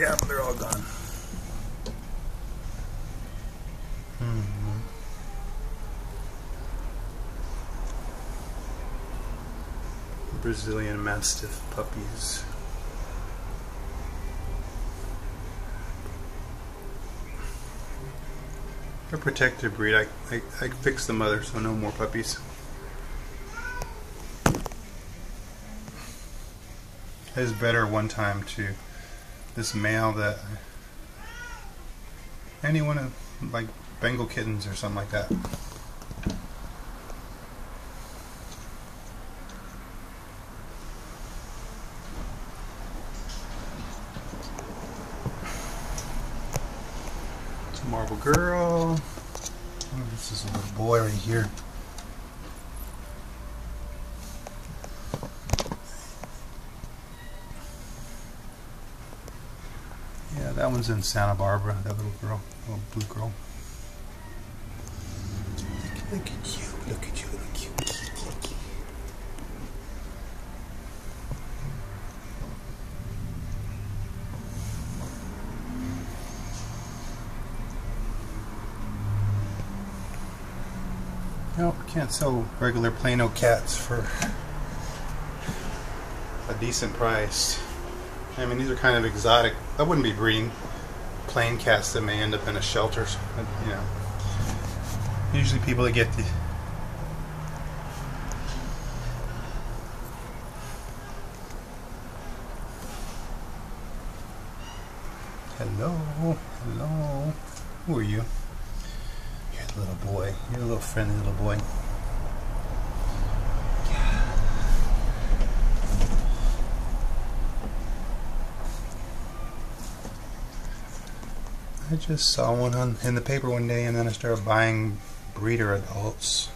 Yeah, they're all gone. Hmm. Brazilian Mastiff puppies. A protected breed. I, I, I fixed the mother, so no more puppies. It was better one time to this male that anyone of like Bengal kittens or something like that. It's a marble girl. Oh, this is a little boy right here. Yeah, that one's in Santa Barbara, that little girl, little blue girl. Look at you, look at you, little cute kitty. Nope, can't sell regular Plano cats for a decent price. I mean, these are kind of exotic. I wouldn't be breeding plain cats that may end up in a shelter. You know, usually people that get the Hello, hello. Who are you? You're the little boy. You're a little friendly little boy. I just saw one on in the paper one day, and then I started buying breeder adults.